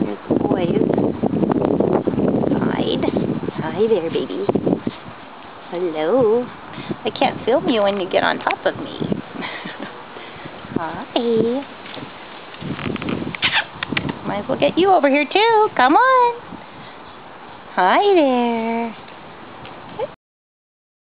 There's the boys. Hide. Hi there, baby. Hello. I can't film you when you get on top of me. Hi. Might as well get you over here, too. Come on. Hi there.